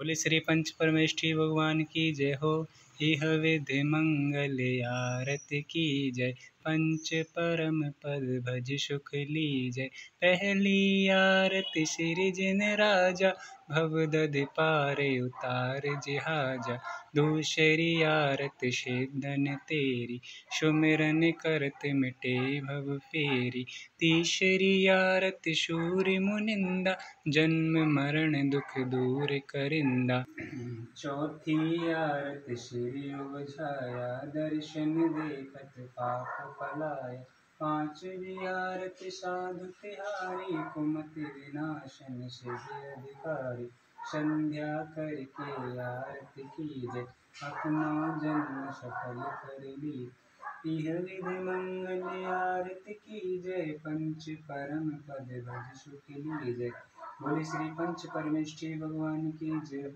बोले श्री पंच परमेष्ठी भगवान की जय हो। इह विधि मंगल आरत की जय। पंच परम पद भज सुख ली जय पहली आरत श्री जिन राजा, भव दधि पार उतार जिहाजा। दूसरी आरत सिद्धन तेरी, सुमिरन करत मिटे भव फेरी। तीसरी आरत सूर्य मुनिंदा, जन्म मरण दुख दूर करिंदा। चौथी आरत श्री उवझाया दर्शन देखत पाप पलाया। पांचवी आरत साधु तिहारी कुमति विनाशन सिद्धि अधिकारी। संध्या करके आरत जय अपना जन्म सफल कर ली। इह विधि मंगल आरत की जय पंच परम पद भज सुख ली जय बोले श्री पंच परमेष्ठी भगवान की जय।